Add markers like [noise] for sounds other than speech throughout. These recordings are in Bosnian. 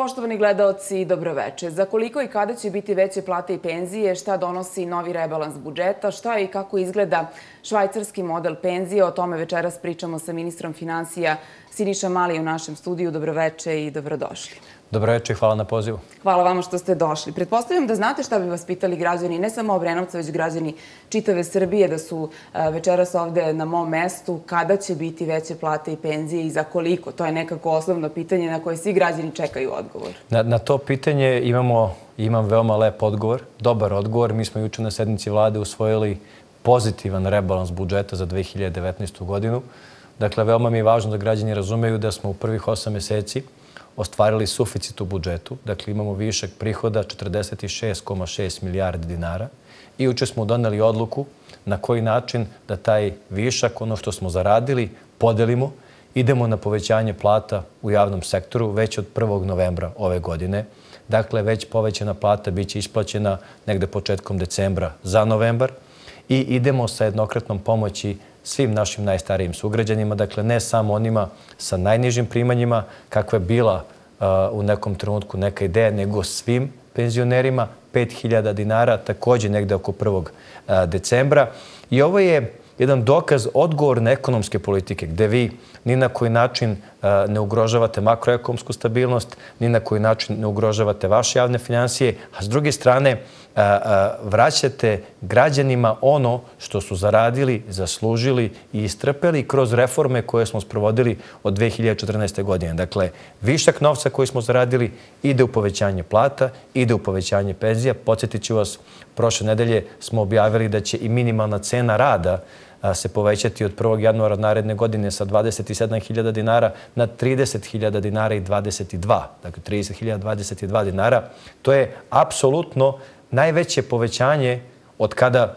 Poštovani gledalci, dobroveče. Za koliko i kada će biti veće plate i penzije, šta donosi novi rebalans budžeta, šta i kako izgleda švajcarski model penzije, o tome večeras pričamo sa ministrom financija Siniša Mali u našem studiju. Dobroveče i dobrodošli. Dobroveče i hvala na pozivu. Hvala vama što ste došli. Pretpostavljam da znate šta bi vas pitali građani, ne samo Obrenovca, već građani čitave Srbije, da su e, večeras ovde na mom mestu, kada će biti veće plate i penzije i za koliko? To je nekako osnovno pitanje na koje svi građani čekaju odgovor. Na to pitanje imam veoma lep odgovor, dobar odgovor. Mi smo juče na sednici vlade usvojili pozitivan rebalans budžeta za 2019. godinu. Dakle, veoma mi je važno da građani razumeju da smo u prvih osam meseci ostvarili suficit u budžetu. Dakle, imamo višak prihoda 46,6 milijardi dinara. I uče smo doneli odluku na koji način da taj višak, ono što smo zaradili, podelimo. Idemo na povećanje plata u javnom sektoru već od 1. novembra ove godine. Dakle, već povećena plata biće isplaćena negde početkom decembra za novembar. I idemo sa jednokratnom pomoći svim našim najstarijim sugrađanima, dakle ne samo onima sa najnižim primanjima, kakva je bila uh, u nekom trenutku neka ideja, nego svim penzionerima, 5000 dinara, također negde oko 1. Uh, decembra. I ovo je jedan dokaz odgovorne ekonomske politike, gde vi ni na koji način uh, ne ugrožavate makroekonomsku stabilnost, ni na koji način ne ugrožavate vaše javne financije, a s druge strane, vraćate građanima ono što su zaradili, zaslužili i istrpeli kroz reforme koje smo sprovodili od 2014. godine. Dakle, višak novca koji smo zaradili ide u povećanje plata, ide u povećanje penzija. Podsjetit ću vas, prošle nedelje smo objavili da će i minimalna cena rada se povećati od 1. januara naredne godine sa 27.000 dinara na 30.000 dinara i 22. Dakle, 30.000 22 dinara. To je apsolutno najveće povećanje od kada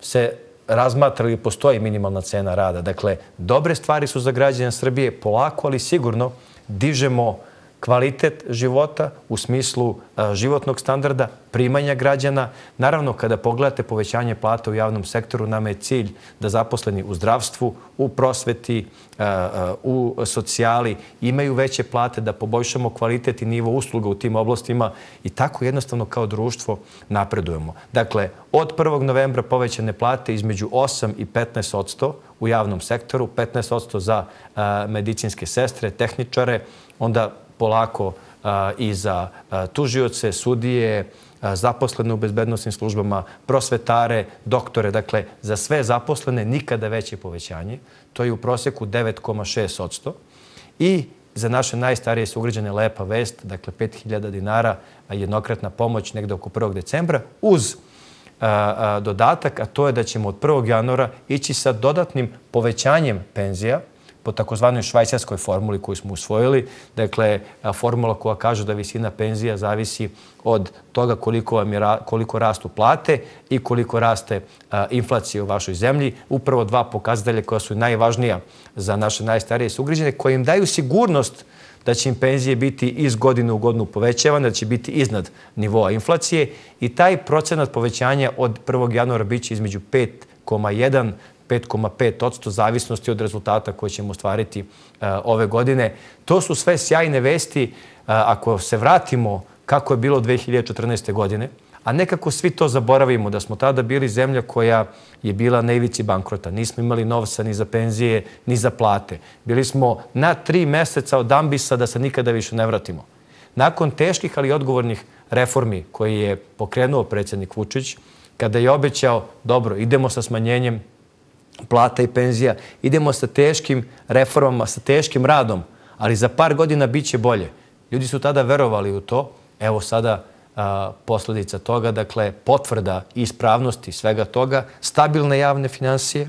se razmatra ili postoji minimalna cena rada. Dakle, dobre stvari su za građane Srbije, polako, ali sigurno dižemo kvalitet života u smislu e, životnog standarda, primanja građana. Naravno, kada pogledate povećanje plata u javnom sektoru, nama je cilj da zaposleni u zdravstvu, u prosveti, e, e, u socijali imaju veće plate, da poboljšamo kvalitet i nivo usluga u tim oblastima i tako jednostavno kao društvo napredujemo. Dakle, od 1. novembra povećane plate između 8 i 15 odsto u javnom sektoru, 15 odsto za medicinske sestre, tehničare, onda polako i za tužioce, sudije, zaposlene u bezbednostnim službama, prosvetare, doktore. Dakle, za sve zaposlene nikada veće povećanje. To je u prosjeku 9,6 odsto. I za naše najstarije sugrađane lepa vest, dakle 5000 dinara jednokratna pomoć negde oko 1. decembra, uz dodatak, a to je da ćemo od 1. januara ići sa dodatnim povećanjem penzija, po takozvanoj švajcarskoj formuli koju smo usvojili. Dakle, formula koja kaže da visina penzija zavisi od toga koliko, vam je, koliko rastu plate i koliko raste inflacija u vašoj zemlji. Upravo dva pokazatelja koja su najvažnija za naše najstarije sugrađene, koje im daju sigurnost da će im penzije biti iz godine u godinu povećavane, da će biti iznad nivoa inflacije i taj procenat povećanja od 1. januara biće između 5,1 5,5 zavisnosti od rezultata koje ćemo ostvariti e, ove godine. To su sve sjajne vesti e, ako se vratimo kako je bilo 2014. godine, a nekako svi to zaboravimo, da smo tada bili zemlja koja je bila na ivici bankrota. Nismo imali novca ni za penzije, ni za plate. Bili smo na tri meseca od ambisa da se nikada više ne vratimo. Nakon teških, ali odgovornih reformi koje je pokrenuo predsjednik Vučić, kada je obećao, dobro, idemo sa smanjenjem plata i penzija. Idemo sa teškim reformama, sa teškim radom, ali za par godina bit će bolje. Ljudi su tada verovali u to. Evo sada posljedica toga, dakle, potvrda ispravnosti svega toga, stabilne javne financije,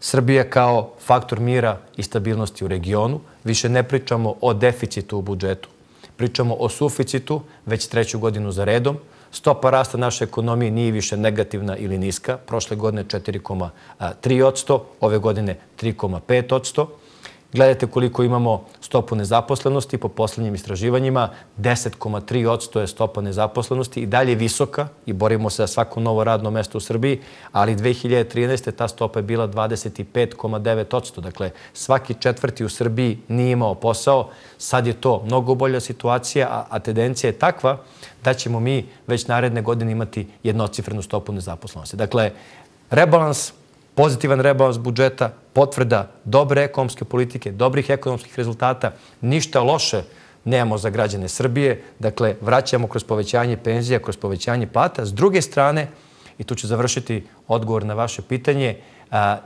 Srbija kao faktor mira i stabilnosti u regionu. Više ne pričamo o deficitu u budžetu. Pričamo o suficitu već treću godinu za redom. Stopa rasta naše ekonomije nije više negativna ili niska. Prošle godine 4,3 odsto, ove godine 3,5 odsto. Gledajte koliko imamo stopu nezaposlenosti po poslednjim istraživanjima. 10,3% je stopa nezaposlenosti i dalje visoka i borimo se za svako novo radno mesto u Srbiji, ali 2013. ta stopa je bila 25,9%. Dakle, svaki četvrti u Srbiji nije imao posao. Sad je to mnogo bolja situacija, a tendencija je takva da ćemo mi već naredne godine imati jednocifrenu stopu nezaposlenosti. Dakle, rebalans pozitivan rebalans budžeta, potvrda dobre ekonomske politike, dobrih ekonomskih rezultata, ništa loše nemamo za građane Srbije. Dakle, vraćamo kroz povećanje penzija, kroz povećanje plata. S druge strane, i tu ću završiti odgovor na vaše pitanje,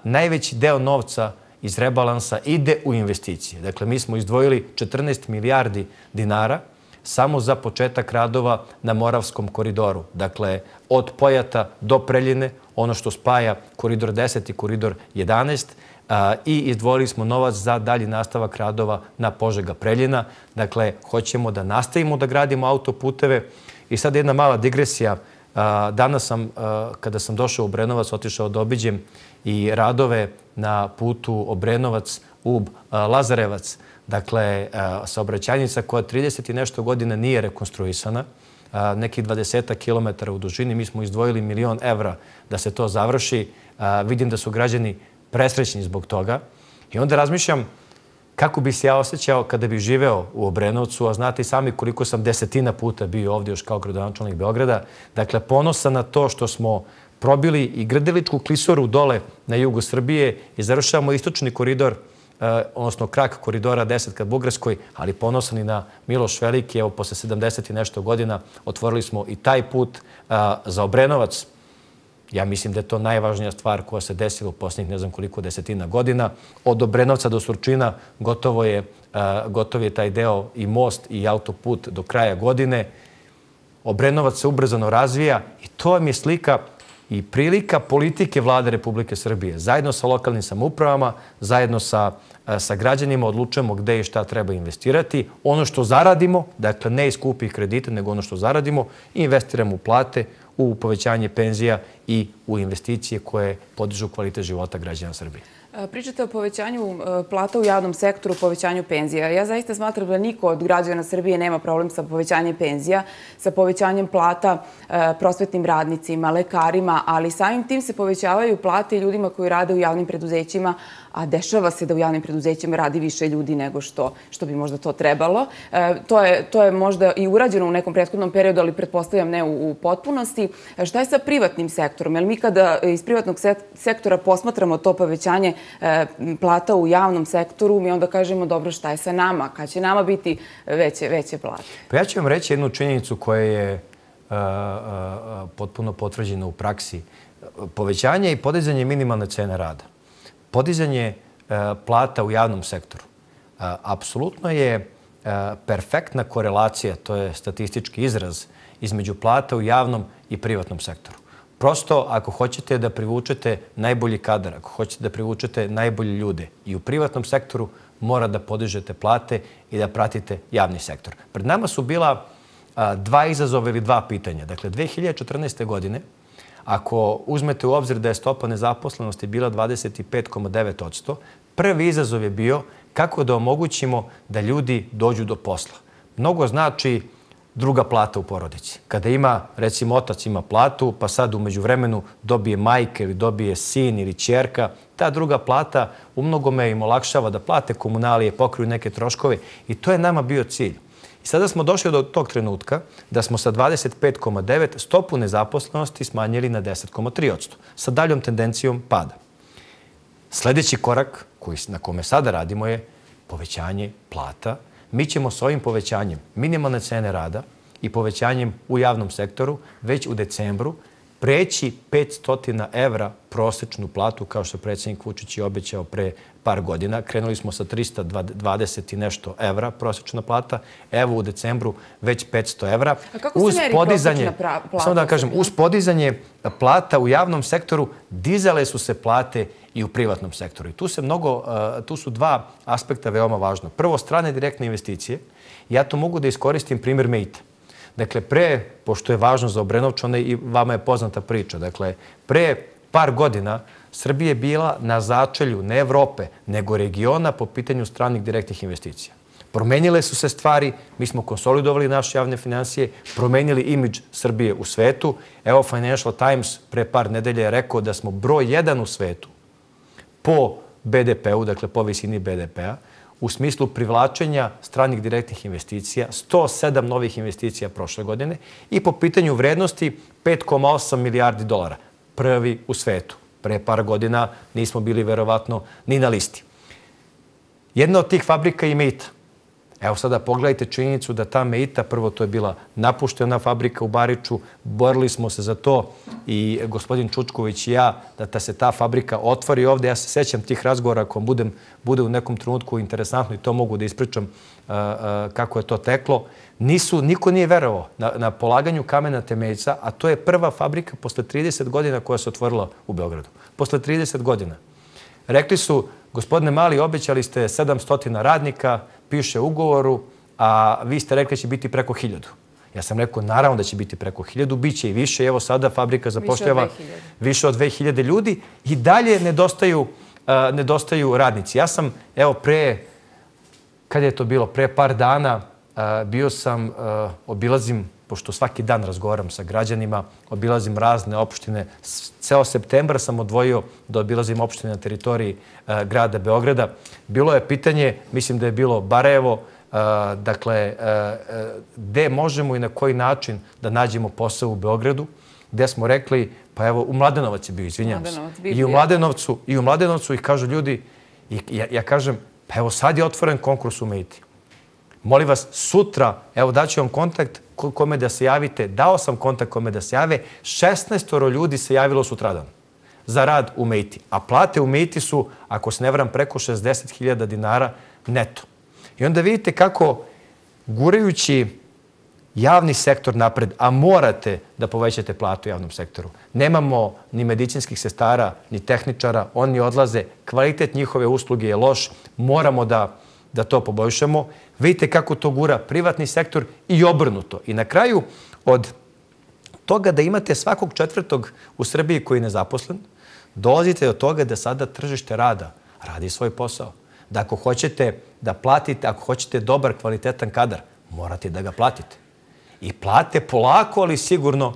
najveći deo novca iz rebalansa ide u investicije. Dakle, mi smo izdvojili 14 milijardi dinara samo za početak radova na Moravskom koridoru. Dakle, od Pojata do Preljine, ono što spaja koridor 10 i koridor 11 i izdvojili smo novac za dalji nastavak radova na Požega Preljina. Dakle, hoćemo da nastavimo da gradimo autoputeve. I sad jedna mala digresija. Danas sam, kada sam došao u Brenovac, otišao da obiđem i radove na putu Obrenovac u Lazarevac. Dakle, saobraćajnica koja 30 i nešto godina nije rekonstruisana, nekih 20 km u dužini. Mi smo izdvojili milion evra da se to završi. Vidim da su građani presrećni zbog toga. I onda razmišljam kako bi se ja osjećao kada bih živeo u Obrenovcu, a znate i sami koliko sam desetina puta bio ovdje još kao gradonačelnik Beograda. Dakle, ponosan na to što smo probili i Grdeličku klisoru dole na jugu Srbije i završavamo istočni koridor eh, odnosno krak koridora 10 ka Bugarskoj, ali ponosani na Miloš Veliki, evo posle 70 i nešto godina otvorili smo i taj put eh, za Obrenovac. Ja mislim da je to najvažnija stvar koja se desila u posljednjih ne znam koliko desetina godina. Od Obrenovca do Surčina gotovo je, uh, gotov je taj deo i most i autoput do kraja godine. Obrenovac se ubrzano razvija i to vam je slika i prilika politike vlade Republike Srbije. Zajedno sa lokalnim samoupravama, zajedno sa, sa građanima odlučujemo gde i šta treba investirati. Ono što zaradimo, dakle ne iz skupih kredita, nego ono što zaradimo, investiramo u plate, u povećanje penzija i u investicije koje podižu kvalitet života građana Srbije. E, pričate o povećanju e, plata u javnom sektoru, povećanju penzija. Ja zaista smatram da niko od građana Srbije nema problem sa povećanjem penzija, sa povećanjem plata e, prosvetnim radnicima, lekarima, ali samim tim se povećavaju plate ljudima koji rade u javnim preduzećima, a dešava se da u javnim preduzećima radi više ljudi nego što, što bi možda to trebalo. E, to, je, to je možda i urađeno u nekom prethodnom periodu, ali pretpostavljam ne u, u potpunosti. E, šta je sa privatnim sektorom? Jer mi kada iz privatnog sektora posmatramo to povećanje e, plata u javnom sektoru, mi onda kažemo dobro šta je sa nama? kada će nama biti veće, veće plate? Pa ja ću vam reći jednu činjenicu koja je a, a, potpuno potvrđena u praksi. Povećanje i podizanje minimalne cene rada podizanje eh, plata u javnom sektoru eh, apsolutno je eh, perfektna korelacija, to je statistički izraz, između plata u javnom i privatnom sektoru. Prosto, ako hoćete da privučete najbolji kadar, ako hoćete da privučete najbolji ljude i u privatnom sektoru, mora da podižete plate i da pratite javni sektor. Pred nama su bila dva izazova ili dva pitanja. Dakle, 2014. godine Ako uzmete u obzir da je stopa nezaposlenosti bila 25,9%, prvi izazov je bio kako da omogućimo da ljudi dođu do posla. Mnogo znači druga plata u porodici. Kada ima, recimo, otac ima platu, pa sad umeđu vremenu dobije majke ili dobije sin ili čerka, ta druga plata u mnogome im olakšava da plate komunalije, pokriju neke troškove i to je nama bio cilj. I sada smo došli do tog trenutka da smo sa 25,9 stopu nezaposlenosti smanjili na 10,3% sa daljom tendencijom pada. Sljedeći korak koji, na kome sada radimo je povećanje plata. Mi ćemo s ovim povećanjem minimalne cene rada i povećanjem u javnom sektoru već u decembru preći 500 evra prosečnu platu, kao što je predsjednik Vučić i obećao pre par godina. Krenuli smo sa 320 i nešto evra prosečna plata. Evo u decembru već 500 evra. A kako se meri prosečna plata? Samo da kažem, uz podizanje plata u javnom sektoru dizale su se plate i u privatnom sektoru. I tu, se mnogo, tu su dva aspekta veoma važno. Prvo, strane direktne investicije. Ja to mogu da iskoristim primjer Mejta. Dakle, pre, pošto je važno za Obrenovčane i vama je poznata priča, dakle, pre par godina Srbija je bila na začelju ne Evrope, nego regiona po pitanju stranih direktnih investicija. Promenile su se stvari, mi smo konsolidovali naše javne financije, promenili imidž Srbije u svetu. Evo Financial Times pre par nedelje je rekao da smo broj jedan u svetu po BDP-u, dakle po visini BDP-a, u smislu privlačenja stranih direktnih investicija, 107 novih investicija prošle godine i po pitanju vrednosti 5,8 milijardi dolara. Prvi u svetu. Pre par godina nismo bili verovatno ni na listi. Jedna od tih fabrika je Meita. Evo sada pogledajte činjenicu da ta Meita, prvo to je bila napuštena fabrika u Bariču, borili smo se za to i gospodin Čučković i ja da ta se ta fabrika otvori ovde. Ja se sećam tih razgovora ako budem, bude u nekom trenutku interesantno i to mogu da ispričam kako je to teklo. Nisu, niko nije verovao na, na polaganju kamena temeljca, a to je prva fabrika posle 30 godina koja se otvorila u Beogradu. Posle 30 godina. Rekli su, gospodine Mali, obećali ste 700 radnika, piše ugovoru, a vi ste rekli da će biti preko hiljadu. Ja sam rekao, naravno da će biti preko hiljadu, bit će i više. Evo sada fabrika zapošljava više od 2000 ljudi i dalje nedostaju, nedostaju radnici. Ja sam, evo, pre, kad je to bilo, pre par dana, bio sam, obilazim pošto svaki dan razgovaram sa građanima, obilazim razne opštine. Ceo septembar sam odvojio da obilazim opštine na teritoriji e, grada Beograda. Bilo je pitanje, mislim da je bilo Barajevo, e, dakle, e, gde možemo i na koji način da nađemo posao u Beogradu, gde smo rekli, pa evo, u Mladenovac je bio, izvinjam se. I u Mladenovcu, i u Mladenovcu ih kažu ljudi, i ja, ja kažem, pa evo sad je otvoren konkurs u Meiti. Molim vas, sutra, evo daću vam kontakt, kome da se javite. Dao sam kontakt kome da se jave. 16 ljudi se javilo sutradan za rad u Meiti. A plate u Meiti su, ako se ne vram, preko 60.000 dinara neto. I onda vidite kako gurajući javni sektor napred, a morate da povećate platu u javnom sektoru. Nemamo ni medicinskih sestara, ni tehničara, oni odlaze, kvalitet njihove usluge je loš, moramo da da to poboljšamo. Vidite kako to gura privatni sektor i obrnuto. I na kraju, od toga da imate svakog četvrtog u Srbiji koji je nezaposlen, dolazite do toga da sada tržište rada radi svoj posao. Da ako hoćete da platite, ako hoćete dobar, kvalitetan kadar, morate da ga platite. I plate polako, ali sigurno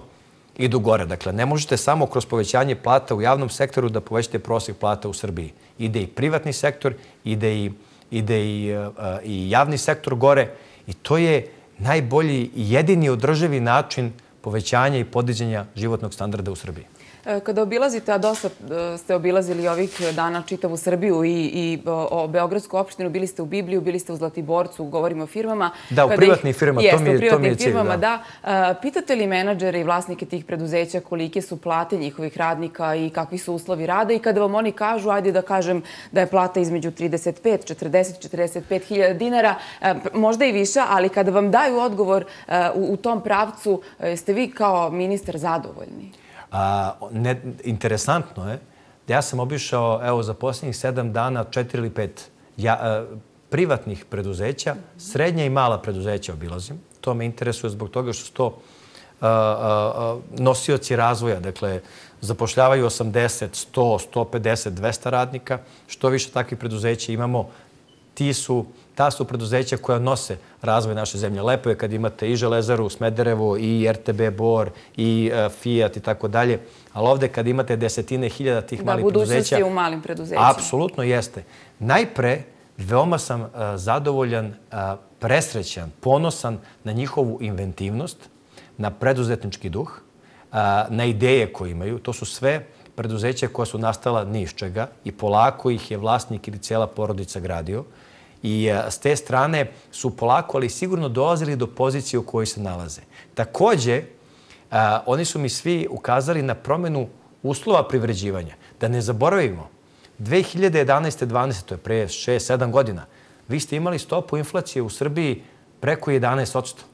idu gore. Dakle, ne možete samo kroz povećanje plata u javnom sektoru da povećate prosjek plata u Srbiji. Ide i privatni sektor, ide i ide i, e, i javni sektor gore i to je najbolji i jedini održivi način povećanja i podiđenja životnog standarda u Srbiji. E, kada obilazite, a dosta e, ste obilazili ovih dana čitavu Srbiju i, i o Beogradsku opštinu, bili ste u Bibliju, bili ste u Zlatiborcu, govorimo o firmama. Da, u privatnim firmama, to mi je, to mi je cilj. Firmama, da. da. Pitate li menadžere i vlasnike tih preduzeća kolike su plate njihovih radnika i kakvi su uslovi rada i kada vam oni kažu, ajde da kažem da je plata između 35, 40, 45 hiljada dinara, možda i više, ali kada vam daju odgovor u, u tom pravcu, ste vi kao ministar zadovoljni? A, ne, interesantno je da ja sam obišao evo, za posljednjih sedam dana četiri ili pet ja, a, privatnih preduzeća, srednja i mala preduzeća obilazim. To me interesuje zbog toga što su to a, a, nosioci razvoja. Dakle, zapošljavaju 80, 100, 150, 200 radnika. Što više takvih preduzeća imamo, ti su ta su preduzeća koja nose razvoj naše zemlje. Lepo je kad imate i Železaru, Smederevo, i RTB Bor, i e, Fiat i tako dalje. Ali ovde kad imate desetine hiljada tih malih preduzeća... Da, budućnosti u malim preduzećima. Apsolutno jeste. Najpre, veoma sam e, zadovoljan, e, presrećan, ponosan na njihovu inventivnost, na preduzetnički duh, na ideje koje imaju. To su sve preduzeća koja su nastala ni iz čega i polako ih je vlasnik ili cijela porodica gradio. I e, s te strane su polako, ali sigurno dolazili do pozicije u kojoj se nalaze. Takođe, e, oni su mi svi ukazali na promenu uslova privređivanja. Da ne zaboravimo, 2011. 12. to je pre 6-7 godina, vi ste imali stopu inflacije u Srbiji preko 11%.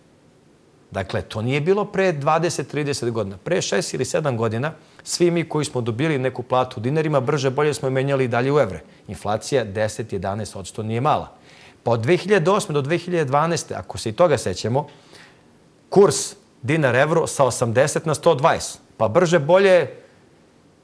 Dakle, to nije bilo pre 20-30 godina. Pre 6 ili 7 godina, svi mi koji smo dobili neku platu u dinarima, brže bolje smo menjali i dalje u evre. Inflacija 10-11% nije mala. Pa od 2008. do 2012. ako se i toga sećemo, kurs dinar-evro sa 80 na 120. Pa brže bolje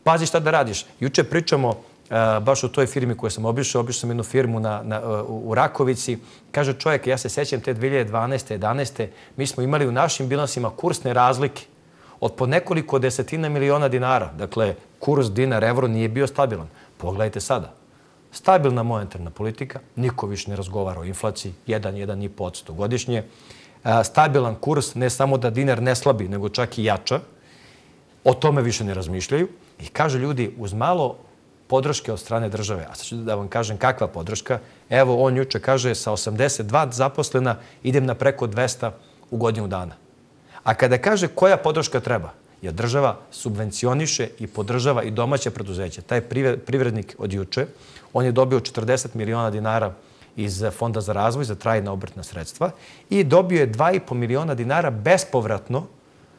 pazi šta da radiš. Juče pričamo E, baš u toj firmi koju sam obišao, obišao sam jednu firmu na, na, e, u Rakovici. Kaže čovjek, ja se sećam te 2012. 11. Mi smo imali u našim bilansima kursne razlike od po nekoliko desetina miliona dinara. Dakle, kurs dinar evro nije bio stabilan. Pogledajte sada. Stabilna monetarna politika, niko više ne razgovara o inflaciji, 1-1,5% godišnje. E, stabilan kurs, ne samo da dinar ne slabi, nego čak i jača. O tome više ne razmišljaju. I kaže ljudi, uz malo podrške od strane države, a sad ću da vam kažem kakva podrška, evo on juče kaže sa 82 zaposlena idem na preko 200 u godinu dana. A kada kaže koja podrška treba, jer država subvencioniše i podržava i domaće preduzeće. Taj privrednik od juče, on je dobio 40 miliona dinara iz Fonda za razvoj za trajna obrtna sredstva i dobio je 2,5 miliona dinara bespovratno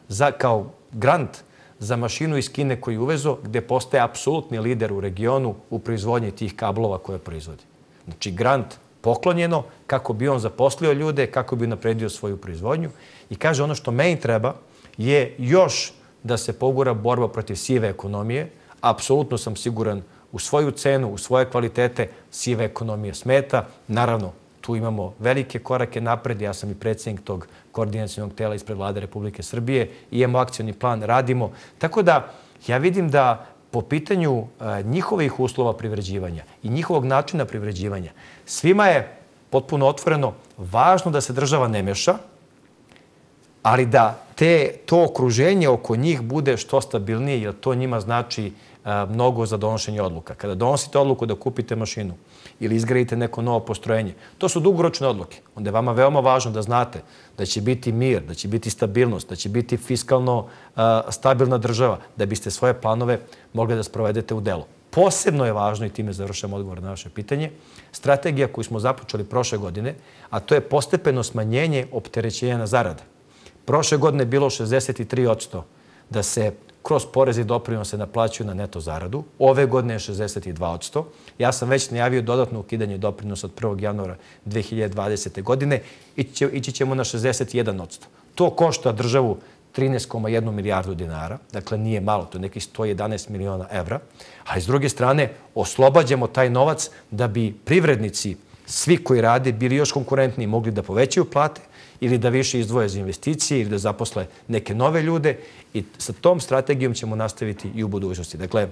za, kao grant za mašinu iz Kine koju uvezo, gde postaje apsolutni lider u regionu u proizvodnji tih kablova koje proizvodi. Znači, grant poklonjeno kako bi on zaposlio ljude, kako bi napredio svoju proizvodnju. I kaže, ono što meni treba je još da se pogura borba protiv sive ekonomije. Apsolutno sam siguran u svoju cenu, u svoje kvalitete, sive ekonomije smeta. Naravno, tu imamo velike korake napred. Ja sam i predsjednik tog koordinacijonog tela ispred vlade Republike Srbije. Imamo akcijni plan, radimo. Tako da ja vidim da po pitanju e, njihovih uslova privređivanja i njihovog načina privređivanja, svima je potpuno otvoreno važno da se država ne meša, ali da te, to okruženje oko njih bude što stabilnije, jer to njima znači e, mnogo za donošenje odluka. Kada donosite odluku da kupite mašinu ili izgradite neko novo postrojenje, to su dugoročne odluke. Onda je vama veoma važno da znate da će biti mir, da će biti stabilnost, da će biti fiskalno uh, stabilna država, da biste svoje planove mogli da sprovedete u delo. Posebno je važno, i time završam odgovor na vaše pitanje, strategija koju smo započeli prošle godine, a to je postepeno smanjenje opterećenja na zarade. Prošle godine je bilo 63% da se kroz porez i doprinose naplaćuju na neto zaradu. Ove godine je 62%. Ja sam već najavio dodatno ukidanje doprinosa od 1. januara 2020. godine. Ići ćemo na 61%. To košta državu 13,1 milijardu dinara. Dakle, nije malo, to je nekih 111 miliona evra. A iz druge strane, oslobađamo taj novac da bi privrednici, svi koji rade, bili još konkurentniji, mogli da povećaju plate, ili da više izdvoje za investicije ili da zaposle neke nove ljude i sa tom strategijom ćemo nastaviti i u budućnosti. Dakle,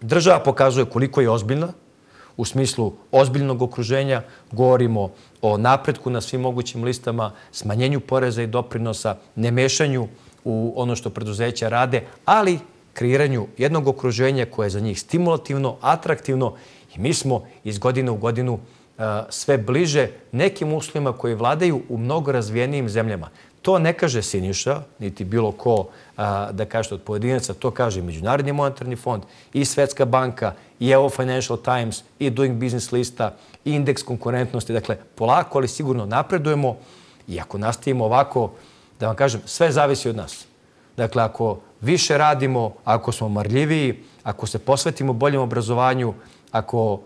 država pokazuje koliko je ozbiljna u smislu ozbiljnog okruženja. Govorimo o napretku na svim mogućim listama, smanjenju poreza i doprinosa, nemešanju u ono što preduzeća rade, ali kreiranju jednog okruženja koje je za njih stimulativno, atraktivno i mi smo iz godine u godinu sve bliže nekim uslovima koji vladaju u mnogo razvijenijim zemljama. To ne kaže Siniša, niti bilo ko da kaže od pojedinaca, to kaže Međunarodni monetarni fond i Svetska banka i Evo Financial Times i Doing Business lista i indeks konkurentnosti. Dakle, polako, ali sigurno napredujemo i ako nastavimo ovako, da vam kažem, sve zavisi od nas. Dakle, ako više radimo, ako smo marljiviji, ako se posvetimo boljem obrazovanju, ako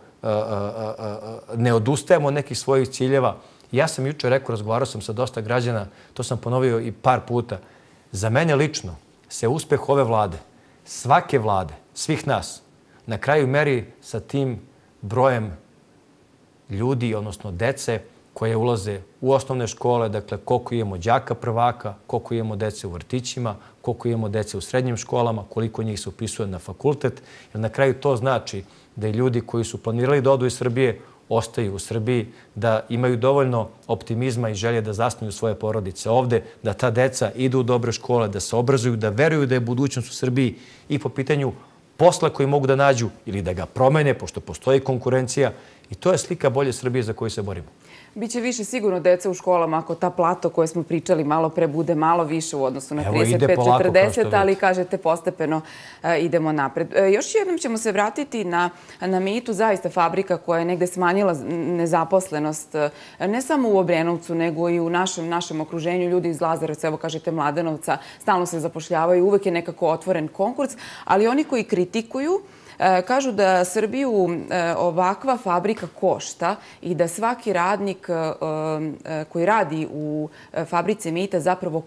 ne odustajemo od nekih svojih ciljeva. Ja sam jučer rekao, razgovarao sam sa dosta građana, to sam ponovio i par puta. Za mene lično se uspeh ove vlade, svake vlade, svih nas, na kraju meri sa tim brojem ljudi, odnosno dece, koje ulaze u osnovne škole, dakle koliko imamo džaka prvaka, koliko imamo dece u vrtićima, koliko imamo dece u srednjim školama, koliko njih se upisuje na fakultet. Jer na kraju to znači da i ljudi koji su planirali da odu iz Srbije ostaju u Srbiji, da imaju dovoljno optimizma i želje da zasnuju svoje porodice ovde, da ta deca idu u dobre škole, da se obrazuju, da veruju da je budućnost u Srbiji i po pitanju posla koji mogu da nađu ili da ga promene, pošto postoji konkurencija. I to je slika bolje Srbije za koju se borimo. Biće više sigurno dece u školama ako ta plato koje smo pričali malo pre bude malo više u odnosu na 35-40, ali kažete postepeno e, idemo napred. E, još jednom ćemo se vratiti na mitu zaista fabrika koja je negde smanjila nezaposlenost e, ne samo u Obrenovcu, nego i u našem okruženju. Ljudi iz Lazarevca, evo kažete Mladenovca, stalno se zapošljavaju, uvek je nekako otvoren konkurs, ali oni koji kritikuju, E, kažu da Srbiju e, ovakva fabrika košta i da svaki radnik e, koji radi u fabrice mita zapravo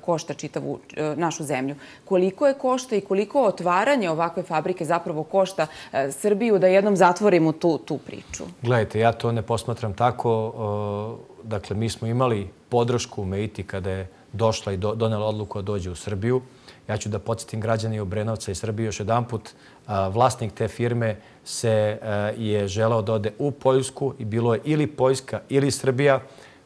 košta čitavu našu zemlju. Koliko je košta i koliko otvaranje ovakve fabrike zapravo košta Srbiju da jednom zatvorimo tu priču? Gledajte, ja to ne posmatram tako. Dakle, mi smo imali podršku u Meiti kada je došla i donela odluku da dođe u Srbiju. Ja ću da podsjetim građani Obrenovca i Srbije još jedan put. Vlasnik te firme se e, je želao da ode u Poljsku i bilo je ili Poljska ili Srbija.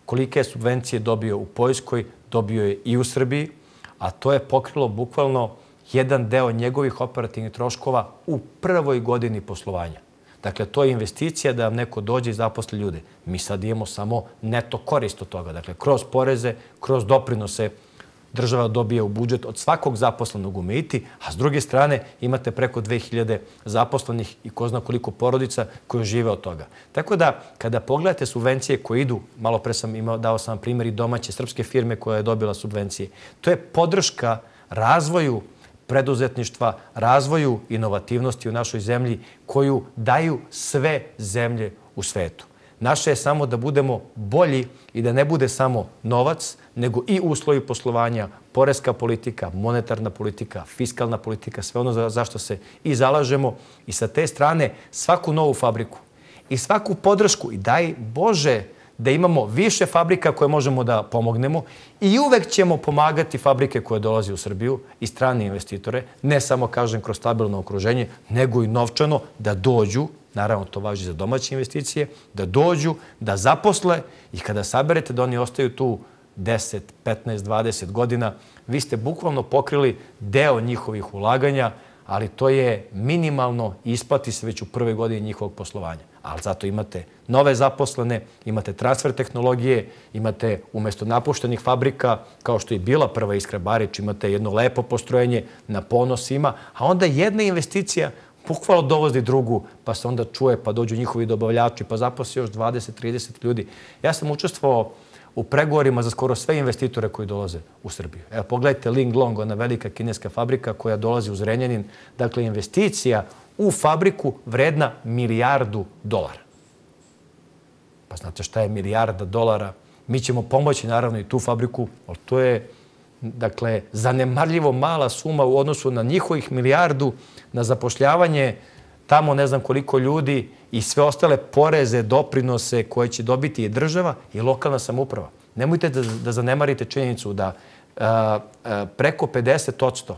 Kolike subvencije dobio u Poljskoj, dobio je i u Srbiji, a to je pokrilo bukvalno jedan deo njegovih operativnih troškova u prvoj godini poslovanja. Dakle, to je investicija da vam neko dođe i zaposli ljude. Mi sad imamo samo neto korist od toga. Dakle, kroz poreze, kroz doprinose država dobije u budžet od svakog zaposlenog u Meiti, a s druge strane imate preko 2000 zaposlenih i ko zna koliko porodica koje žive od toga. Tako da, kada pogledate subvencije koje idu, malo pre sam imao, dao sam primjer i domaće srpske firme koja je dobila subvencije, to je podrška razvoju preduzetništva, razvoju inovativnosti u našoj zemlji koju daju sve zemlje u svetu. Naše je samo da budemo bolji i da ne bude samo novac, nego i uslovi poslovanja, porezka politika, monetarna politika, fiskalna politika, sve ono zašto se i zalažemo. I sa te strane svaku novu fabriku i svaku podršku i daj Bože da imamo više fabrika koje možemo da pomognemo i uvek ćemo pomagati fabrike koje dolazi u Srbiju i strane investitore, ne samo, kažem, kroz stabilno okruženje, nego i novčano da dođu, naravno to važi za domaće investicije, da dođu, da zaposle i kada saberete da oni ostaju tu 10, 15, 20 godina, vi ste bukvalno pokrili deo njihovih ulaganja, ali to je minimalno isplati se već u prve godine njihovog poslovanja. Ali zato imate nove zaposlene, imate transfer tehnologije, imate umjesto napuštenih fabrika, kao što je bila prva Iskra Barić, imate jedno lepo postrojenje na ponosima, a onda jedna investicija bukvalo dovozi drugu, pa se onda čuje, pa dođu njihovi dobavljači, pa zaposli još 20-30 ljudi. Ja sam učestvovao u pregovorima za skoro sve investitore koji dolaze u Srbiju. Evo, pogledajte Ling Long, ona velika kineska fabrika koja dolazi u Zrenjanin. Dakle, investicija u fabriku vredna milijardu dolara. Pa znate šta je milijarda dolara? Mi ćemo pomoći naravno i tu fabriku, ali to je dakle, zanemarljivo mala suma u odnosu na njihovih milijardu na zapošljavanje tamo ne znam koliko ljudi i sve ostale poreze, doprinose koje će dobiti i država i lokalna samuprava. Nemojte da zanemarite činjenicu da preko 50%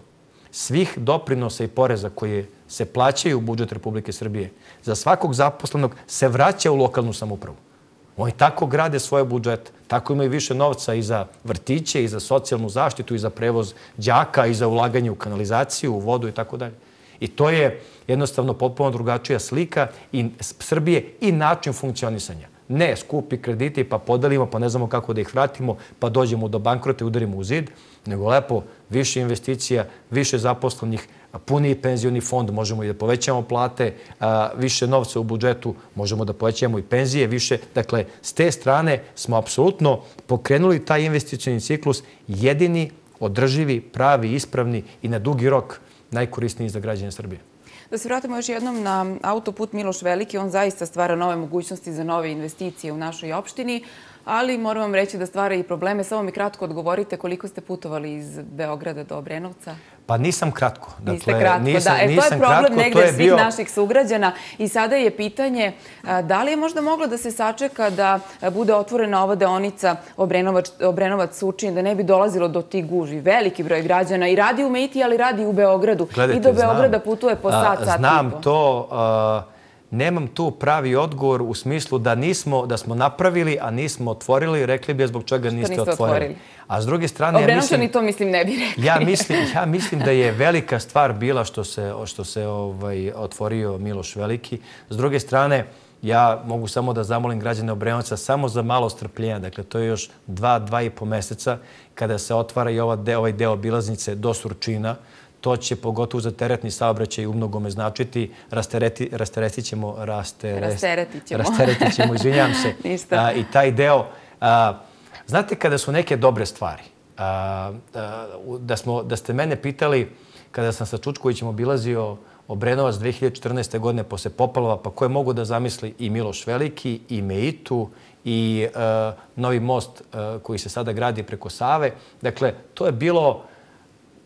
svih doprinosa i poreza koje se plaćaju u budžet Republike Srbije za svakog zaposlenog se vraća u lokalnu samupravu. Oni tako grade svoje budžete, tako imaju više novca i za vrtiće, i za socijalnu zaštitu, i za prevoz džaka, i za ulaganje u kanalizaciju, u vodu i tako dalje. I to je jednostavno potpuno drugačija slika i Srbije i način funkcionisanja. Ne skupi krediti pa podelimo pa ne znamo kako da ih vratimo pa dođemo do bankrota i udarimo u zid, nego lepo više investicija, više zaposlenih, puni penzioni fond, možemo i da povećamo plate, više novca u budžetu, možemo da povećamo i penzije više. Dakle, s te strane smo apsolutno pokrenuli taj investicijni ciklus jedini, održivi, pravi, ispravni i na dugi rok najkorisniji za građane Srbije. Da se vratimo još jednom na autoput Miloš Veliki. On zaista stvara nove mogućnosti za nove investicije u našoj opštini, ali moram vam reći da stvara i probleme. Samo mi kratko odgovorite koliko ste putovali iz Beograda do Obrenovca. Pa nisam kratko. Dakle, Niste kratko, nisam, da. E, to je problem negde svih naših sugrađana. I sada je pitanje da li je možda moglo da se sačeka da bude otvorena ova deonica Obrenovac-Sučin, da ne bi dolazilo do tih guži. Veliki broj građana i radi u Meiti, ali radi u Beogradu. I do Beograda putuje po sat, sat Znam to nemam tu pravi odgovor u smislu da nismo, da smo napravili, a nismo otvorili, rekli bi zbog čega niste otvorili. A s druge strane... Obrenovčani ja to mislim ne bi rekli. Ja mislim, ja mislim da je velika stvar bila što se, što se ovaj, otvorio Miloš Veliki. S druge strane, ja mogu samo da zamolim građane Obrenovca samo za malo strpljenja. Dakle, to je još dva, dva i po meseca kada se otvara i ovaj deo bilaznice do Surčina to će pogotovo za teretni saobraćaj u mnogome značiti. Rasteretit ćemo, rasteretit ćemo, izvinjam se. [laughs] I taj deo, znate kada su neke dobre stvari, da ste mene pitali kada sam sa Čučkovićem obilazio Obrenovac 2014. godine posle popalova, pa ko je mogu da zamisli i Miloš Veliki, i Meitu, i e, novi most e, koji se sada gradi preko Save. Dakle, to je bilo,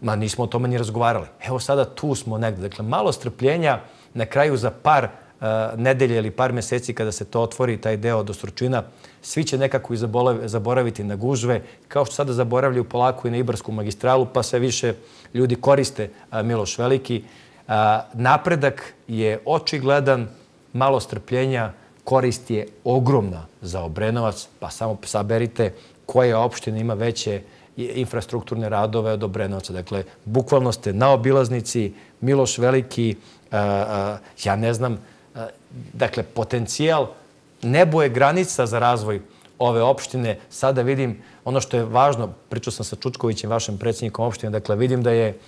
ma nismo o tome ni razgovarali. Evo sada tu smo negde. Dakle, malo strpljenja na kraju za par eh, nedelje ili par meseci kada se to otvori, taj deo do Stručina, svi će nekako i zaboraviti na gužve, kao što sada zaboravljaju polako i na Ibarsku magistralu, pa sve više ljudi koriste eh, Miloš Veliki. Eh, napredak je očigledan, malo strpljenja, korist je ogromna za Obrenovac, pa samo saberite koja opština ima veće infrastrukturne radove od Obrenovca. Dakle, bukvalno ste na obilaznici, Miloš Veliki, ja ne znam, dakle, potencijal, nebo je granica za razvoj ove opštine. Sada vidim ono što je važno, pričao sam sa Čučkovićem, vašem predsjednikom opštine, dakle, vidim da je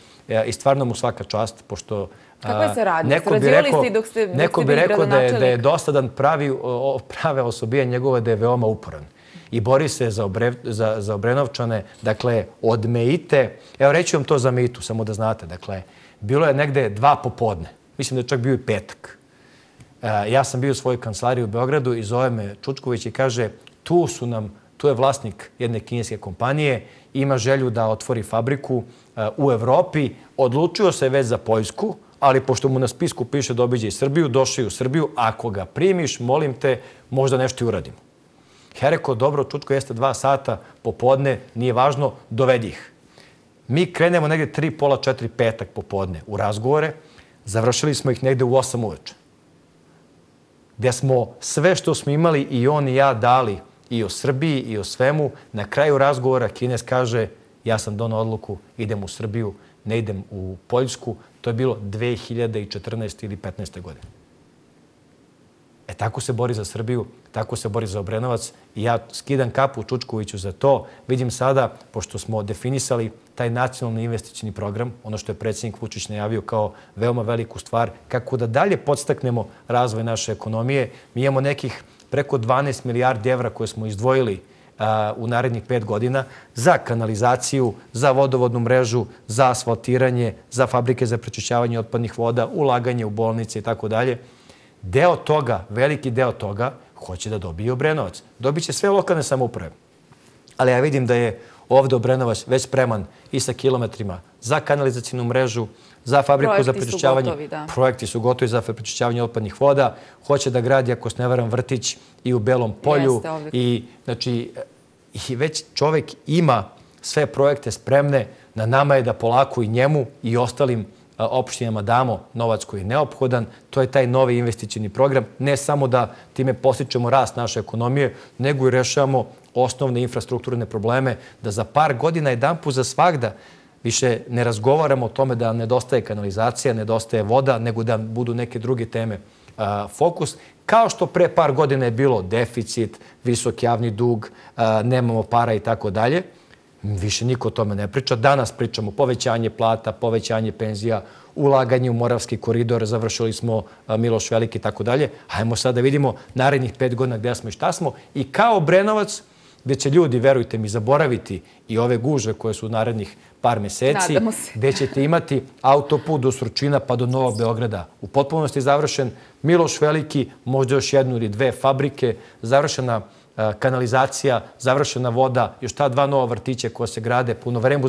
i stvarno mu svaka čast, pošto... Kako je se radi? Neko bi rekao, neko bi rekao da je, da je dosadan pravi, prave osobije njegove da je veoma uporan i bori se za, obre, za, za Obrenovčane. Dakle, od Meite, evo reći vam to za Meitu, samo da znate, dakle, bilo je negde dva popodne. Mislim da je čak bio i petak. E, ja sam bio u svojoj kancelariji u Beogradu i zove me Čučković i kaže tu su nam, tu je vlasnik jedne kineske kompanije, ima želju da otvori fabriku e, u Evropi, odlučio se već za Poljsku, ali pošto mu na spisku piše da obiđe i Srbiju, došao u Srbiju, ako ga primiš, molim te, možda nešto i uradimo. Ja rekao, dobro, čutko jeste dva sata popodne, nije važno, dovedi ih. Mi krenemo negdje tri, pola, četiri, petak popodne u razgovore, završili smo ih negdje u osam uveče gdje smo sve što smo imali i on i ja dali i o Srbiji i o svemu, na kraju razgovora Kines kaže ja sam donao odluku, idem u Srbiju, ne idem u Poljsku. To je bilo 2014. ili 2015. godine. E tako se bori za Srbiju, tako se bori za Obrenovac i ja skidam kapu Čučkoviću za to. Vidim sada, pošto smo definisali taj nacionalni investicijni program, ono što je predsjednik Vučić najavio kao veoma veliku stvar, kako da dalje podstaknemo razvoj naše ekonomije. Mi imamo nekih preko 12 milijardi evra koje smo izdvojili u narednih pet godina za kanalizaciju, za vodovodnu mrežu, za asfaltiranje, za fabrike za prečišćavanje otpadnih voda, ulaganje u bolnice i tako dalje deo toga, veliki deo toga, hoće da dobije Obrenovac. Dobit će sve lokalne samouprave. Ali ja vidim da je ovdje Obrenovac već spreman i sa kilometrima za kanalizacijnu mrežu, za fabriku za prečišćavanje. Projekti su gotovi za prečišćavanje otpadnih voda. Hoće da gradi, ako se ne varam, vrtić i u Belom polju. I, znači, I već čovek ima sve projekte spremne. Na nama je da polako i njemu i ostalim opštinama damo novac koji je neophodan. To je taj novi investicijni program. Ne samo da time posjećamo rast naše ekonomije, nego i rešavamo osnovne infrastrukturne probleme, da za par godina jedan put za svakda više ne razgovaramo o tome da nedostaje kanalizacija, nedostaje voda, nego da budu neke druge teme fokus. Kao što pre par godina je bilo deficit, visok javni dug, nemamo para i tako dalje, Više niko o tome ne priča. Danas pričamo povećanje plata, povećanje penzija, ulaganje u Moravski koridor, završili smo Miloš Veliki i tako dalje. Hajmo sad da vidimo narednih pet godina gdje smo i šta smo. I kao Brenovac, gdje će ljudi, verujte mi, zaboraviti i ove gužve koje su u narednih par meseci, gdje ćete imati autoput do Sručina pa do Novog Beograda. U potpunosti završen Miloš Veliki, možda još jednu ili dve fabrike, završena Eh, kanalizacija, završena voda, još ta dva nova vrtića koja se grade,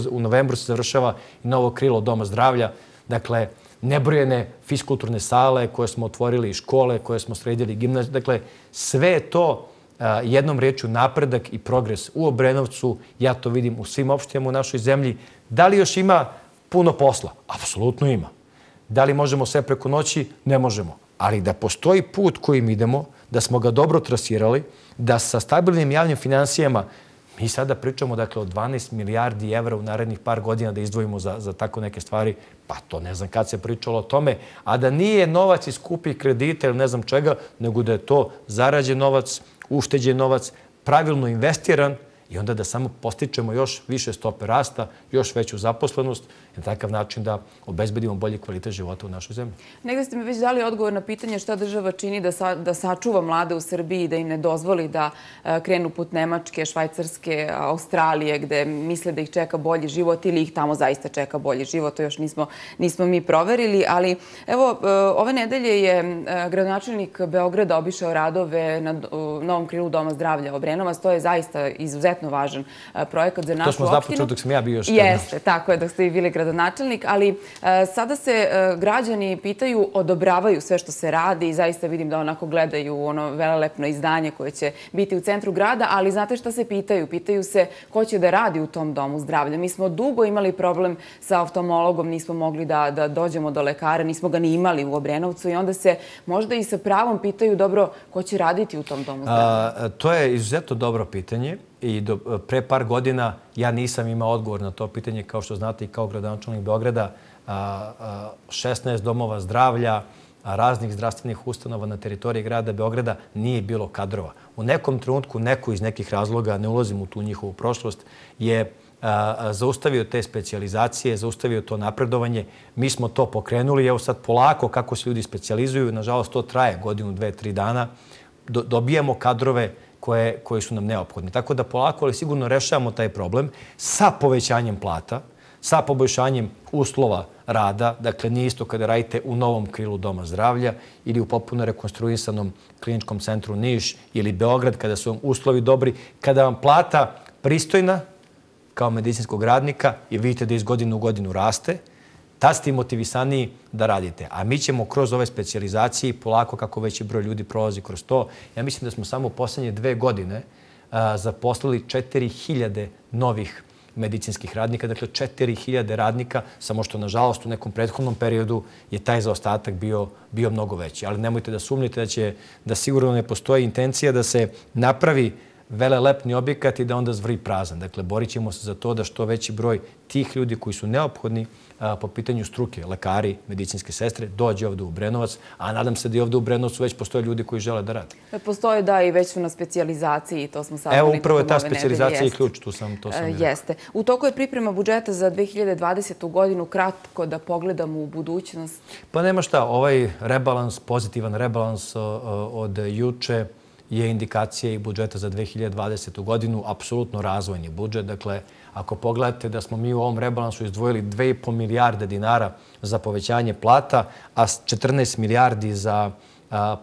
u novembru se završava i novo krilo Doma zdravlja. Dakle, nebrojene fiskulturne sale koje smo otvorili i škole koje smo sredili gimnazije. Dakle, sve je to eh, jednom riječu napredak i progres u Obrenovcu. Ja to vidim u svim opštijama u našoj zemlji. Da li još ima puno posla? Apsolutno ima. Da li možemo sve preko noći? Ne možemo. Ali da postoji put kojim idemo, da smo ga dobro trasirali, da sa stabilnim javnim financijama mi sada pričamo dakle, o 12 milijardi evra u narednih par godina da izdvojimo za, za tako neke stvari, pa to ne znam kad se pričalo o tome, a da nije novac iz kupih kredita ili ne znam čega, nego da je to zarađen novac, ušteđen novac, pravilno investiran i onda da samo postičemo još više stope rasta, još veću zaposlenost i na takav način da obezbedimo bolji kvalitet života u našoj zemlji. Negde ste mi već dali odgovor na pitanje šta država čini da sačuva mlade u Srbiji i da im ne dozvoli da e, krenu put Nemačke, Švajcarske, Australije, gde misle da ih čeka bolji život ili ih tamo zaista čeka bolji život. To još nismo mi proverili. Ali evo, e, ove nedelje je e, gradonačelnik Beograda obišao radove na novom krilu Doma zdravlja Obrenovac. To je zaista izuzetno važan projekat za našu opštinu. To smo započeli dok sam ja bio još Jeste, tako je, dok ste i bili gradonačelnik. Ali sada se građani pitaju, odobravaju sve što se radi i zaista vidim da onako gledaju ono velelepno izdanje koje će biti u centru grada, ali znate šta se pitaju? Pitaju se ko će da radi u tom domu zdravlja. Mi smo dugo imali problem sa oftalmologom, nismo mogli da dođemo do lekara, nismo ga ni imali u Obrenovcu i onda se možda i sa pravom pitaju dobro ko će raditi u tom domu zdravlja. To je izuzetno dobro pitanje i pre par godina ja nisam imao odgovor na to pitanje, kao što znate i kao gradonačelnik Beograda, 16 domova zdravlja, raznih zdravstvenih ustanova na teritoriji grada Beograda nije bilo kadrova. U nekom trenutku neko iz nekih razloga, ne ulazim u tu njihovu prošlost, je zaustavio te specijalizacije, zaustavio to napredovanje. Mi smo to pokrenuli. Evo sad polako kako se ljudi specijalizuju, Nažalost, to traje godinu, dve, tri dana. Dobijamo kadrove koje su nam neophodne. Tako da polako, ali sigurno rešavamo taj problem sa povećanjem plata, sa poboljšanjem uslova rada. Dakle, nije isto kada radite u novom krilu Doma zdravlja ili u popuno rekonstruisanom kliničkom centru Niš ili Beograd, kada su vam uslovi dobri, kada vam plata pristojna kao medicinskog radnika i vidite da iz godine u godinu raste, tad ste motivisaniji da radite. A mi ćemo kroz ove specializacije polako kako veći broj ljudi prolazi kroz to. Ja mislim da smo samo u poslednje dve godine zaposlili 4000 novih medicinskih radnika, dakle 4000 radnika, samo što nažalost u nekom prethodnom periodu je taj zaostatak bio, bio mnogo veći. Ali nemojte da sumnite da će da sigurno ne postoji intencija da se napravi velelepni objekat i da onda zvri prazan. Dakle, borit ćemo se za to da što veći broj tih ljudi koji su neophodni po pitanju struke, lekari, medicinske sestre, dođe ovde u Brenovac, a nadam se da i ovde u Brenovcu već postoje ljudi koji žele da rade. E, postoje da i već su na specializaciji, to smo saznali. Evo, upravo je ta specializacija i ključ, tu sam, to sam e, Jeste. U toku je priprema budžeta za 2020. godinu, kratko da pogledamo u budućnost. Pa nema šta, ovaj rebalans, pozitivan rebalans od juče, je indikacija i budžeta za 2020. godinu, apsolutno razvojni budžet. Dakle, ako pogledate da smo mi u ovom rebalansu izdvojili 2,5 milijarde dinara za povećanje plata, a 14 milijardi za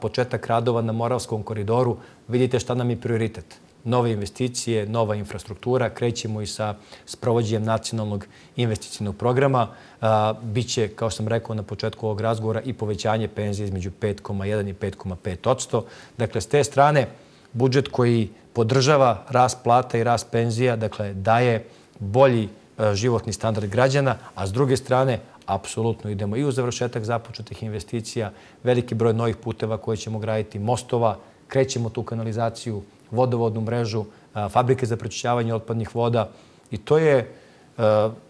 početak radova na Moravskom koridoru, vidite šta nam je prioritet nove investicije, nova infrastruktura. Krećemo i sa sprovođenjem nacionalnog investicijnog programa. Biće, kao sam rekao na početku ovog razgovora, i povećanje penzije između 5,1 i 5,5 odsto. Dakle, s te strane, budžet koji podržava rast plata i rast penzija, dakle, daje bolji e, životni standard građana, a s druge strane, apsolutno idemo i u završetak započetih investicija, veliki broj novih puteva koje ćemo graditi, mostova, krećemo tu kanalizaciju, vodovodnu mrežu, fabrike za prečišćavanje otpadnih voda. I to je,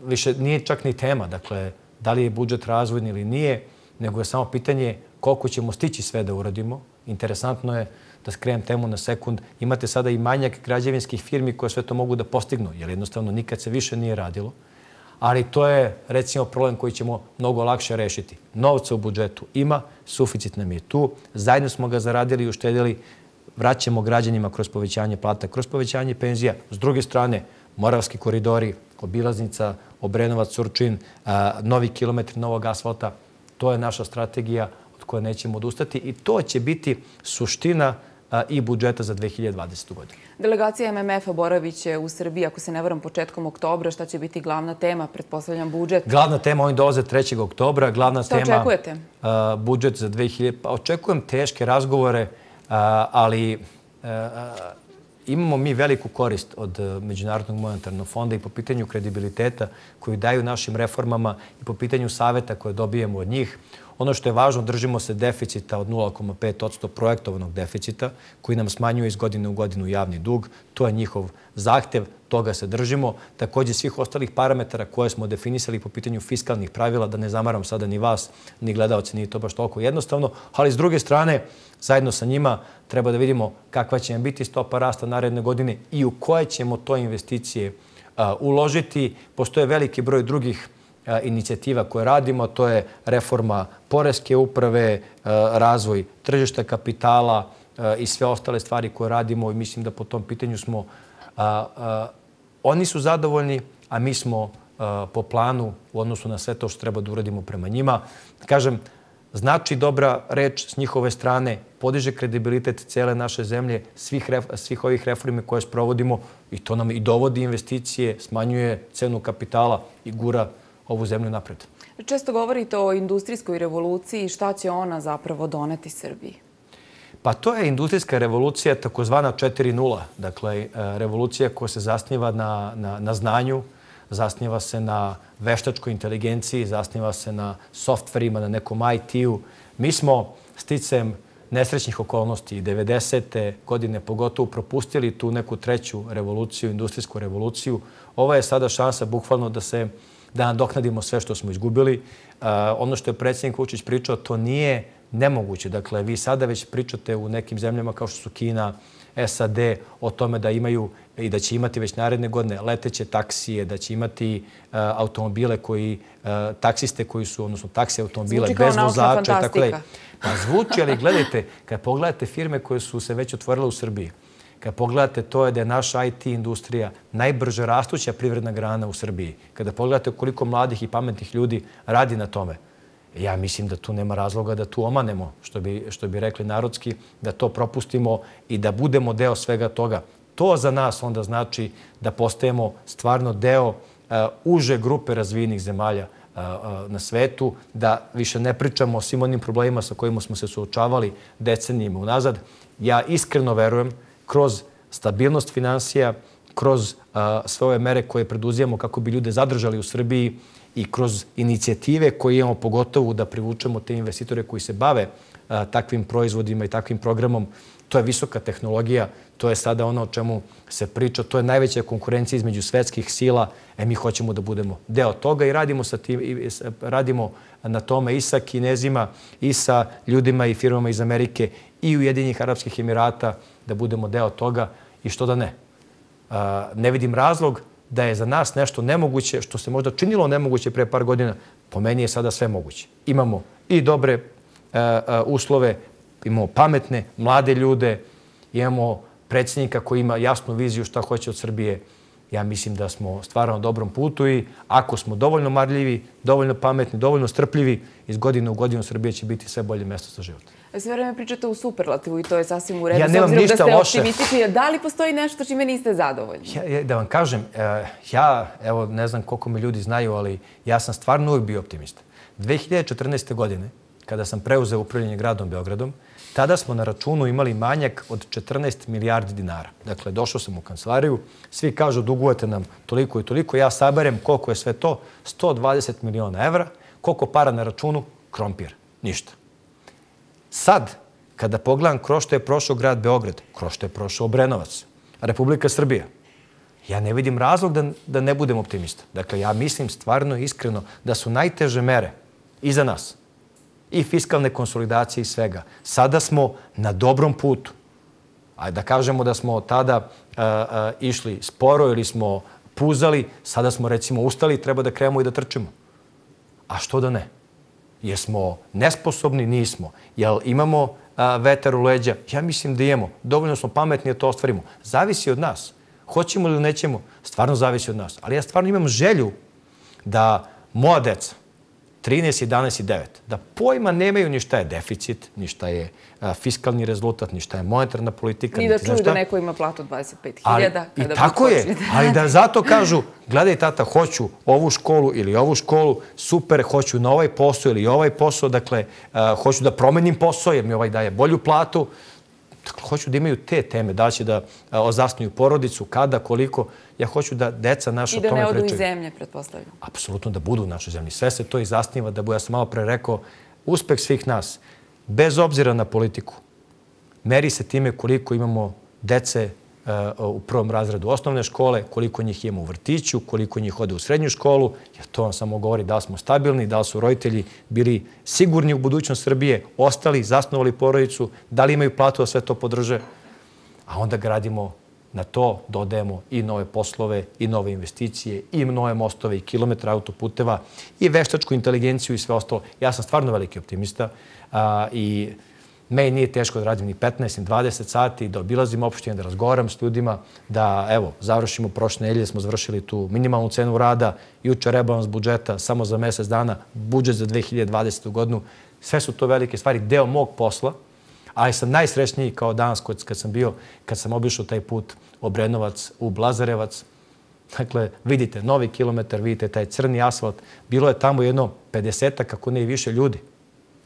više nije čak ni tema, dakle, da li je budžet razvojni ili nije, nego je samo pitanje koliko ćemo stići sve da uradimo. Interesantno je da skrenem temu na sekund. Imate sada i manjak građevinskih firmi koje sve to mogu da postignu, jer jednostavno nikad se više nije radilo. Ali to je, recimo, problem koji ćemo mnogo lakše rešiti. Novca u budžetu ima, suficit nam je tu, zajedno smo ga zaradili i uštedili, vraćamo građanima kroz povećanje plata, kroz povećanje penzija. S druge strane, Moravski koridori, obilaznica, Obrenovac, Surčin, novi kilometri novog asfalta, to je naša strategija od koje nećemo odustati i to će biti suština i budžeta za 2020. godinu. Delegacija MMF-a Boraviće u Srbiji, ako se ne varam, početkom oktobra, šta će biti glavna tema, pretpostavljam, budžet? Glavna tema, oni dolaze 3. oktobra. Glavna tema... Šta očekujete? Budžet za 2000... Pa očekujem teške razgovore, ali e, e, imamo mi veliku korist od e, Međunarodnog monetarnog fonda i po pitanju kredibiliteta koju daju našim reformama i po pitanju saveta koje dobijemo od njih. Ono što je važno, držimo se deficita od 0,5% projektovanog deficita koji nam smanjuje iz godine u godinu javni dug. To je njihov zahtev, toga se držimo. Također svih ostalih parametara koje smo definisali po pitanju fiskalnih pravila, da ne zamaram sada ni vas, ni gledalci, ni to baš toliko jednostavno, ali s druge strane, zajedno sa njima treba da vidimo kakva će nam biti stopa rasta naredne godine i u koje ćemo to investicije uložiti. Postoje veliki broj drugih inicijativa koje radimo, to je reforma Poreske uprave, razvoj tržišta kapitala i sve ostale stvari koje radimo i mislim da po tom pitanju smo... Oni su zadovoljni, a mi smo po planu u odnosu na sve to što treba da uradimo prema njima. Kažem, znači dobra reč s njihove strane, podiže kredibilitet cele naše zemlje, svih, svih ovih reformi koje sprovodimo i to nam i dovodi investicije, smanjuje cenu kapitala i gura ovu zemlju napred. Često govorite o industrijskoj revoluciji. Šta će ona zapravo doneti Srbiji? Pa to je industrijska revolucija, takozvana 4.0. Dakle, e, revolucija koja se zasniva na, na, na znanju, zasniva se na veštačkoj inteligenciji, zasniva se na softverima, na nekom IT-u. Mi smo sticem nesrećnih okolnosti 90. godine pogotovo propustili tu neku treću revoluciju, industrijsku revoluciju. Ovo je sada šansa bukvalno da se da nadoknadimo sve što smo izgubili. Ono što je predsjednik Vučić pričao, to nije nemoguće. Dakle, vi sada već pričate u nekim zemljama kao što su Kina, SAD, o tome da imaju i da će imati već naredne godine leteće taksije, da će imati automobile koji, taksiste koji su, odnosno taksi automobile bez vozača. Zvuči Pa zvuči, ali gledajte, kad pogledate firme koje su se već otvorile u Srbiji, Kada pogledate, to je da je naša IT industrija najbrže rastuća privredna grana u Srbiji. Kada pogledate koliko mladih i pametnih ljudi radi na tome, ja mislim da tu nema razloga da tu omanemo, što bi, što bi rekli narodski, da to propustimo i da budemo deo svega toga. To za nas onda znači da postajemo stvarno deo uh, uže grupe razvijenih zemalja uh, uh, na svetu, da više ne pričamo o svim onim problemima sa kojima smo se suočavali decenijima unazad. Ja iskreno verujem kroz stabilnost financija, kroz uh, sve ove mere koje preduzijamo kako bi ljude zadržali u Srbiji i kroz inicijative koje imamo pogotovo da privučemo te investitore koji se bave uh, takvim proizvodima i takvim programom. To je visoka tehnologija, to je sada ono o čemu se priča, to je najveća konkurencija između svetskih sila. E, mi hoćemo da budemo deo toga i radimo, sa tim, i radimo na tome i sa kinezima, i sa ljudima i firmama iz Amerike i Ujedinjih Arabskih Emirata, da budemo deo toga i što da ne. Ne vidim razlog da je za nas nešto nemoguće, što se možda činilo nemoguće pre par godina, po meni je sada sve moguće. Imamo i dobre e, e, uslove, imamo pametne, mlade ljude, imamo predsjednika koji ima jasnu viziju šta hoće od Srbije. Ja mislim da smo stvarno na dobrom putu i ako smo dovoljno marljivi, dovoljno pametni, dovoljno strpljivi, iz godine u godinu Srbije će biti sve bolje mjesto za život. Sve vreme pričate u superlativu i to je sasvim u redu. Ja nemam ništa loše. Da li postoji nešto čime niste zadovoljni? Ja, da vam kažem, eh, ja, evo, ne znam koliko mi ljudi znaju, ali ja sam stvarno uvijek bio optimista. 2014. godine, kada sam preuzeo upravljanje gradom Beogradom, tada smo na računu imali manjak od 14 milijardi dinara. Dakle, došao sam u kancelariju, svi kažu dugujete nam toliko i toliko, ja saberem koliko je sve to, 120 miliona evra, koliko para na računu, krompir, ništa. Sad, kada pogledam kroz što je prošao grad Beograd, kroz što je prošao Obrenovac, Republika Srbija, ja ne vidim razlog da, da ne budem optimista. Dakle, ja mislim stvarno iskreno da su najteže mere iza nas i fiskalne konsolidacije i svega. Sada smo na dobrom putu. A da kažemo da smo tada a, a, išli sporo ili smo puzali, sada smo recimo ustali i treba da krenemo i da trčimo. A što da ne? Jesmo nesposobni? Nismo. Jel imamo e, veter u leđa? Ja mislim da imamo. Dovoljno smo pametni da to ostvarimo. Zavisi od nas. Hoćemo ili nećemo? Stvarno zavisi od nas. Ali ja stvarno imam želju da moja deca, 13, 11 i 9, da pojma nemaju ni šta je deficit, ni šta je fiskalni rezultat, ni šta je monetarna politika. Ni da čuju da neko ima platu 25.000. I tako je, ali da zato kažu, gledaj tata, hoću ovu školu ili ovu školu, super, hoću na ovaj posao ili ovaj posao, dakle, hoću da promenim posao jer mi ovaj daje bolju platu, Dakle, hoću da imaju te teme, da će da zasnuju porodicu, kada, koliko. Ja hoću da deca naša tome pričaju. I da ne odu iz zemlje, pretpostavljam. Apsolutno da budu u našoj zemlji. Sve se to i zasniva, da bu, ja sam malo pre rekao, uspeh svih nas, bez obzira na politiku, meri se time koliko imamo dece E, u prvom razredu osnovne škole, koliko njih ima u vrtiću, koliko njih ode u srednju školu, jer to vam samo govori da smo stabilni, da su roditelji bili sigurni u budućnost Srbije, ostali, zasnovali porodicu, da li imaju platu da sve to podrže, a onda gradimo na to, dodajemo i nove poslove, i nove investicije, i nove mostove, i kilometra autoputeva, i veštačku inteligenciju i sve ostalo. Ja sam stvarno veliki optimista i Meni nije teško da radim ni 15, ni 20 sati, da obilazim opštine, da razgovaram s ljudima, da, evo, završimo prošle nelje, smo završili tu minimalnu cenu rada, juče rebalans budžeta, samo za mesec dana, budžet za 2020. godinu. Sve su to velike stvari, deo mog posla, ali sam najsrećniji kao danas kad sam bio, kad sam obišao taj put Obrenovac u Blazarevac. Dakle, vidite, novi kilometar, vidite taj crni asfalt. Bilo je tamo jedno 50-a, kako ne i više ljudi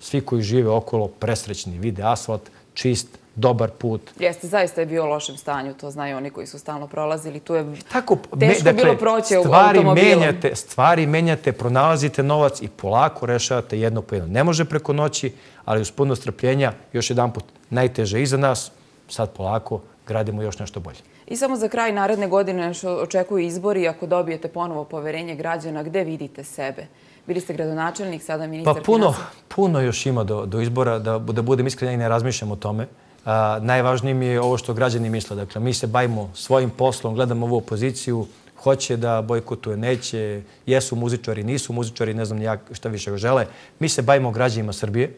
svi koji žive okolo presrećni, vide asfalt, čist, dobar put. Jeste, zaista je bio u lošem stanju, to znaju oni koji su stalno prolazili. Tu je Tako, teško dakle, bilo proći stvari automobilom. Menjate, stvari menjate, pronalazite novac i polako rešavate jedno po jedno. Ne može preko noći, ali uz puno strpljenja, još jedan put, najteže iza nas, sad polako gradimo još nešto bolje. I samo za kraj naredne godine što očekuju izbori, ako dobijete ponovo poverenje građana, gde vidite sebe? Bili ste gradonačelnik, sada ministar pa puno, Puno još ima do, do izbora, da, da budem iskren i ne razmišljam o tome. A, najvažnije mi je ovo što građani misle. Dakle, mi se bavimo svojim poslom, gledamo ovu opoziciju, hoće da bojkotuje, neće, jesu muzičari, nisu muzičari, ne znam ja šta više žele. Mi se bavimo građanima Srbije.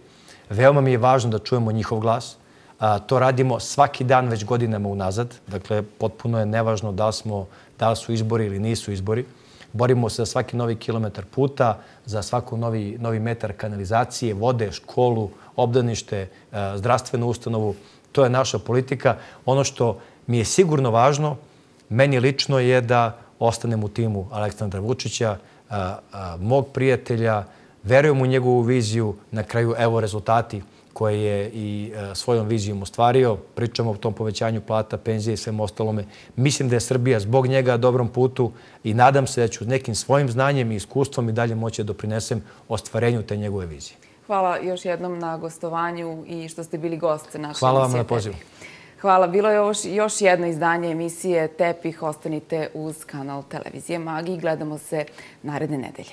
Veoma mi je važno da čujemo njihov glas. A, to radimo svaki dan već godinama unazad. Dakle, potpuno je nevažno da, smo, da su izbori ili nisu izbori. Borimo se za svaki novi kilometar puta, za svaku novi, novi metar kanalizacije, vode, školu, obdanište, e, zdravstvenu ustanovu. To je naša politika. Ono što mi je sigurno važno, meni lično je da ostanem u timu Aleksandra Vučića, e, e, mog prijatelja, verujem u njegovu viziju, na kraju evo rezultati koje je i e, svojom vizijom ostvario. Pričamo o tom povećanju plata, penzije i svem ostalome. Mislim da je Srbija zbog njega dobrom putu i nadam se da ću nekim svojim znanjem i iskustvom i dalje moći da doprinesem ostvarenju te njegove vizije. Hvala još jednom na gostovanju i što ste bili gost naše emisije. Hvala vam na pozivu. Hvala. Bilo je još jedno izdanje emisije Tepih. Ostanite uz kanal Televizije Magi. Gledamo se naredne nedelje.